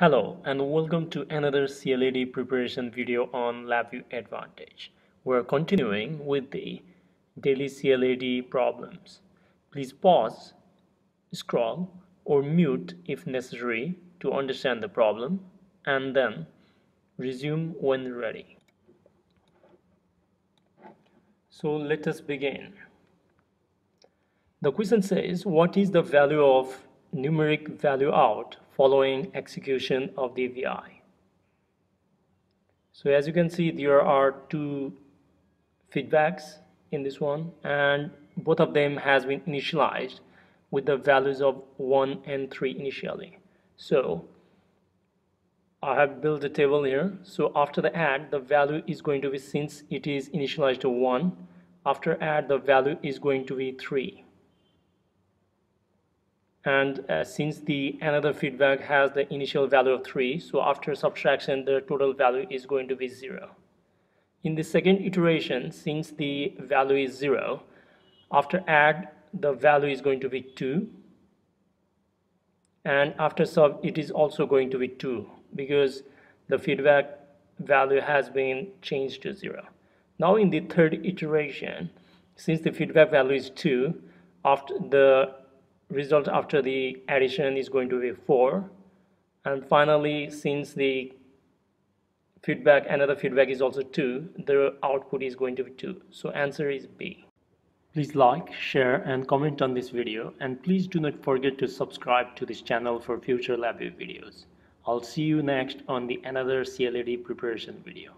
Hello and welcome to another CLAD preparation video on LabVIEW Advantage. We're continuing with the daily CLAD problems. Please pause, scroll or mute if necessary to understand the problem and then resume when ready. So let us begin. The question says what is the value of numeric value out following execution of the VI. So as you can see there are two feedbacks in this one and both of them has been initialized with the values of 1 and 3 initially. So I have built a table here. So after the add the value is going to be since it is initialized to 1 after add the value is going to be 3 and uh, since the another feedback has the initial value of 3 so after subtraction the total value is going to be 0 in the second iteration since the value is 0 after add the value is going to be 2 and after sub it is also going to be 2 because the feedback value has been changed to 0 now in the third iteration since the feedback value is 2 after the result after the addition is going to be 4 and finally since the feedback another feedback is also 2 the output is going to be 2 so answer is B. Please like share and comment on this video. And please do not forget to subscribe to this channel for future LabVIEW videos. I'll see you next on the another CLAD preparation video